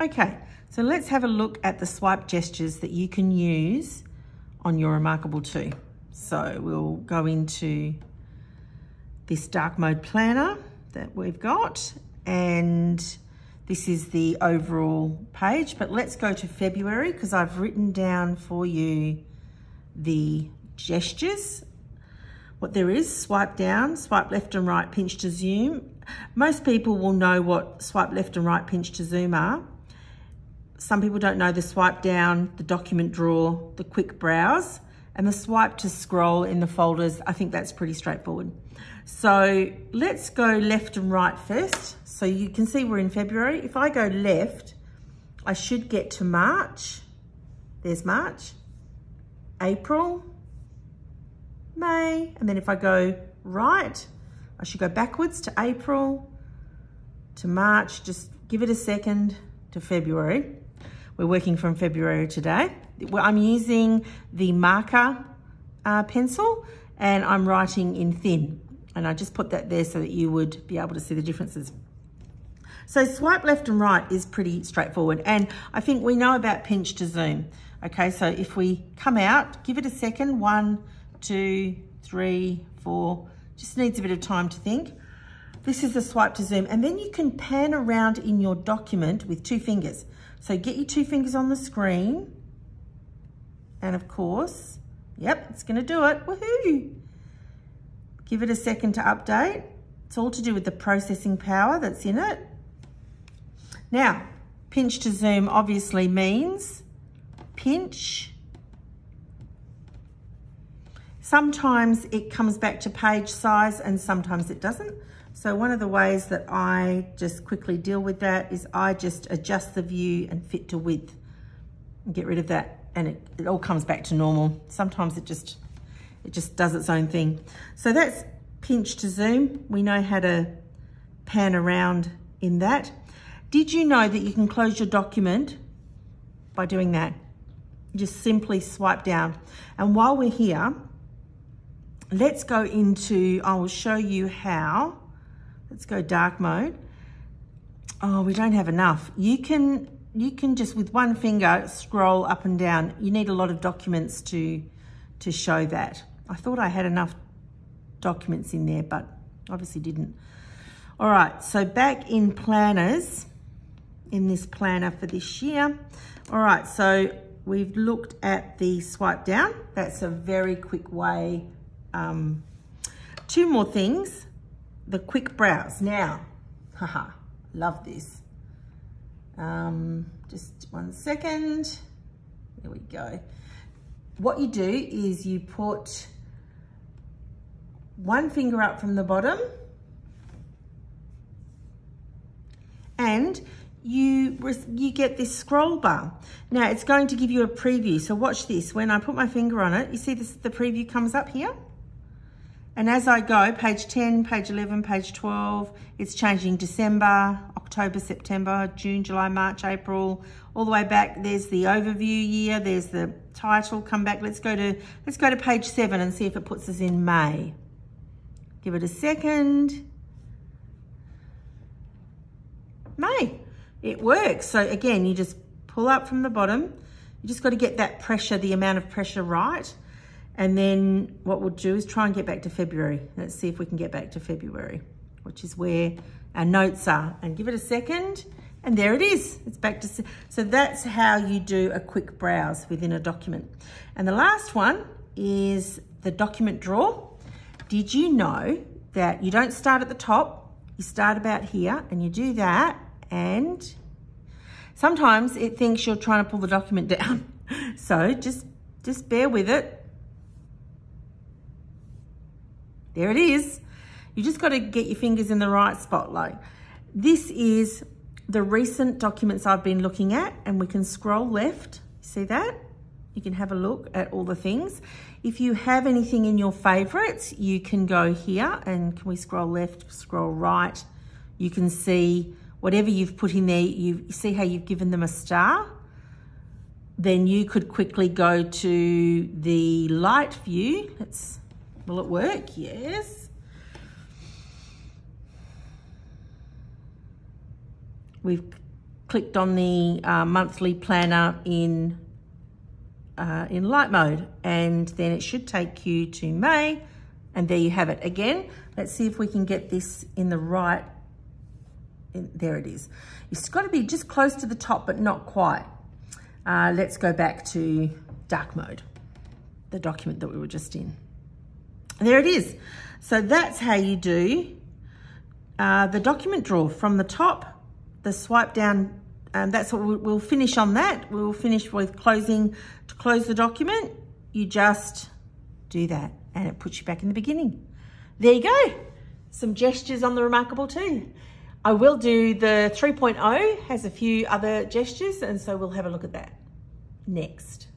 Okay, so let's have a look at the swipe gestures that you can use on your Remarkable 2. So we'll go into this dark mode planner that we've got and this is the overall page, but let's go to February because I've written down for you the gestures. What there is, swipe down, swipe left and right, pinch to zoom. Most people will know what swipe left and right, pinch to zoom are. Some people don't know the swipe down, the document drawer, the quick browse, and the swipe to scroll in the folders. I think that's pretty straightforward. So let's go left and right first. So you can see we're in February. If I go left, I should get to March. There's March, April, May, and then if I go right, I should go backwards to April, to March, just give it a second to February. We're working from February today. I'm using the marker uh, pencil and I'm writing in thin. And I just put that there so that you would be able to see the differences. So swipe left and right is pretty straightforward. And I think we know about pinch to zoom. Okay, so if we come out, give it a second, one, two, three, four, just needs a bit of time to think. This is the swipe to zoom. And then you can pan around in your document with two fingers. So get your two fingers on the screen. And of course, yep, it's gonna do it, woohoo. Give it a second to update. It's all to do with the processing power that's in it. Now, pinch to zoom obviously means pinch. Sometimes it comes back to page size and sometimes it doesn't. So one of the ways that I just quickly deal with that is I just adjust the view and fit to width and get rid of that and it, it all comes back to normal. Sometimes it just it just does its own thing. So that's pinch to zoom. We know how to pan around in that. Did you know that you can close your document by doing that? Just simply swipe down. And while we're here, let's go into, I will show you how. Let's go dark mode. Oh, we don't have enough. You can, you can just with one finger scroll up and down. You need a lot of documents to, to show that. I thought I had enough documents in there, but obviously didn't. All right, so back in planners, in this planner for this year. All right, so we've looked at the swipe down. That's a very quick way. Um, two more things. The quick browse. Now, haha, love this. Um, just one second. There we go. What you do is you put one finger up from the bottom and you you get this scroll bar. Now it's going to give you a preview. So watch this. When I put my finger on it, you see this, the preview comes up here. And as I go, page 10, page 11, page 12, it's changing December, October, September, June, July, March, April, all the way back. There's the overview year, there's the title, come back. Let's go to, let's go to page seven and see if it puts us in May. Give it a second. May. It works. So again, you just pull up from the bottom. You just got to get that pressure, the amount of pressure right. And then what we'll do is try and get back to February. Let's see if we can get back to February, which is where our notes are. And give it a second. And there it is. It's back to, so that's how you do a quick browse within a document. And the last one is the document drawer. Did you know that you don't start at the top, you start about here and you do that and sometimes it thinks you're trying to pull the document down. So just, just bear with it. There it is. You just got to get your fingers in the right spot. Like this is the recent documents I've been looking at and we can scroll left. See that? You can have a look at all the things. If you have anything in your favorites, you can go here and can we scroll left, scroll right. You can see whatever you've put in there, you see how you've given them a star. Then you could quickly go to the light view. Let's, will it work? Yes. We've clicked on the uh, monthly planner in uh, in light mode and then it should take you to May and there you have it. Again, let's see if we can get this in the right, in, there it is. It's got to be just close to the top but not quite. Uh, let's go back to dark mode, the document that we were just in. There it is. So that's how you do uh, the document drawer from the top, the swipe down, and that's what we'll, we'll finish on that. We'll finish with closing, to close the document, you just do that and it puts you back in the beginning. There you go. Some gestures on the Remarkable 2. I will do the 3.0, has a few other gestures, and so we'll have a look at that next.